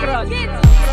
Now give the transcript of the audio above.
Cross.